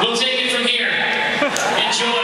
We'll take it from here. Enjoy.